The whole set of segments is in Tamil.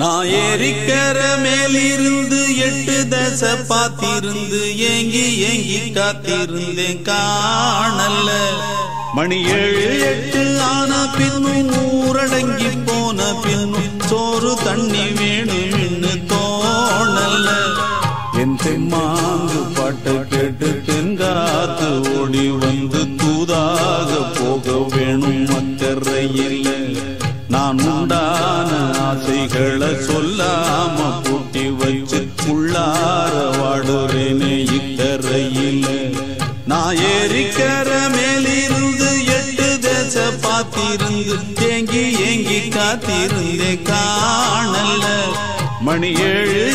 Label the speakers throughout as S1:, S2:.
S1: நான் ஏரிக்கர மேலிருந்து எட்டு தச பார்த்திருந்து ஏங்கி ஏங்கி காத்திருந்தேன் காணல்ல. மணி ஏழு எட்டு ஆன பின்னும் ஊரடங்கி போன பின்னும் சோறு தண்ணி வேணும்னு தோணல்ல. என் தெம்மாங்கு பாட்டு கேட்டு தென்காத்து ஓடி வந்து தூதாக போக வேணும் அக்கறையில் நான் உண்டா ஆசைகளை சொல்லாம பூட்டி வச்சு உள்ளார வாடுறேனே இக்கரையில். நான் ஏரிக்கர மேலிருந்து எட்டு தேச பார்த்திருந்து ஏங்கி ஏங்கி காத்திருந்தே காணல மணி ஏழு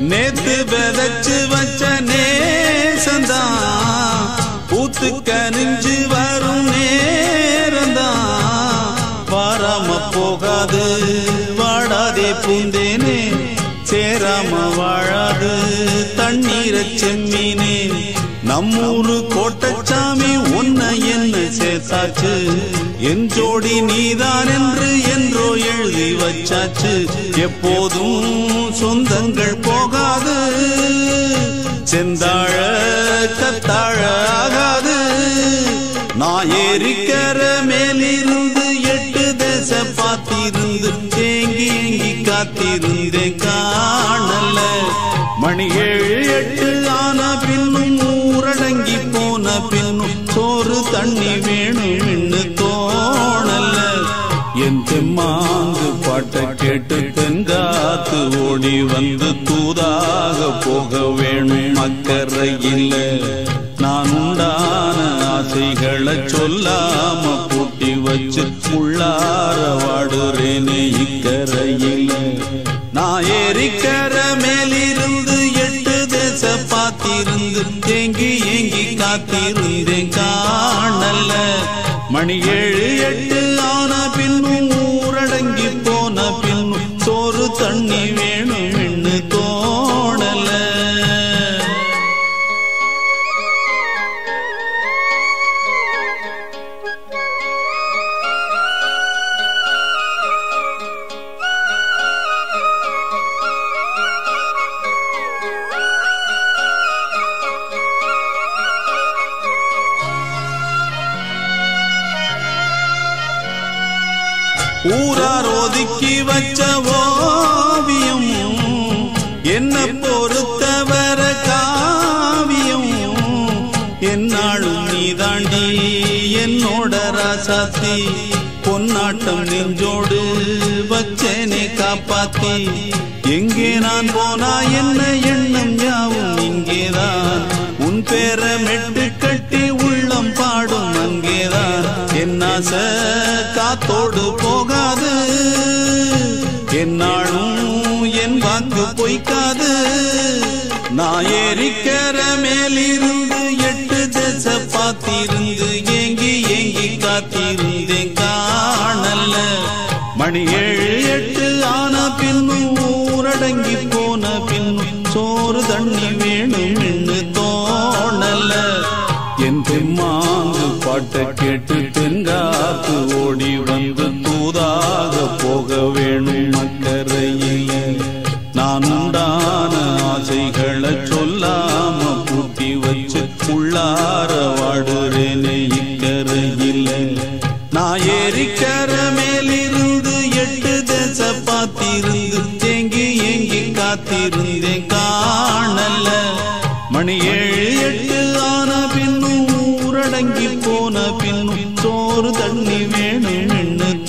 S1: நேத்து விதைச்சு வச்ச நேசந்தான். பூத்து கனிஞ்சு வரும் நேரந்தான். வாராம போகாது வாடாதே பூந்தேனே. சேராம வாழாது தண்ணீரை செம்மீனே. நம்மூரு கோட்டை வச்சாச்சு. என் ஜோடி நீதான் என்று என்றோ எழுதி வச்சாச்சு. எப்போதும் சொந்தங்கள் போகாது. செந்தாழ கத்தாழ ஆகாது. நான் ஏறிக்கிற மேலிருந்து எட்டு தேச பார்த்திருந்து தேங்கி ஏங்கி காத்திருந்தேன் காணல. மணி ஏழு என் தெம்மாங்கு பாட்டை கேட்டு தென்காத்து ஓடி வந்து தூதாக போக வேணும் அக்கறையில் நான் உண்டான ஆசைகளை சொல்லாம பூட்டி வச்சு உள்ளார வாடுறேனே இக்கரையில் நான் ஏரிக்கர மேலிருந்து எட்டு தேச பார்த்திருந்து தேங்கி ஏங்கி காத்திருந்தேன். காணல மணி ஏழு எட்டு ஊரார் ஒதுக்கி வச்ச ஓவியம். என்ன பொறுத்தவர காவியம். என்னாலும் நீ தாண்டி என்னோட ராசாத்தி. பொன்னாட்டம் நெஞ்சோடு வச்சேனே காப்பாத்தி. எங்கே நான் போனா என்ன எண்ணம் யாவும். என்னாலும் என் வாக்கு பொய்க்காது. நான் ஏறிக்கிற மேலிருந்து எட்டு தச பார்த்திருந்து ஏங்கி ஏங்கி காத்திருந்தேன் காணல மணி ஏழு எட்டு ஆன பின்னும் ஊரடங்கி போன பின்னும் சோறு தண்ணி வேணும்னு தோணல என் தெம்மாங்கு பாட்டை கேட்டு தென்காத்து ஓடி வந்து தூதாக போக வேணும் உள்ளார வாடுறேனே இக்கரையில். நான் ஏறிக்கர மேலிருந்து எட்டு தேச பார்த்திருந்து தேங்கி ஏங்கி காத்திருந்தேன் காணல. மணி ஏழு எட்டு ஆன பின்னும் ஊரடங்கி போன பின்னும் சோறு தண்ணி வேணும்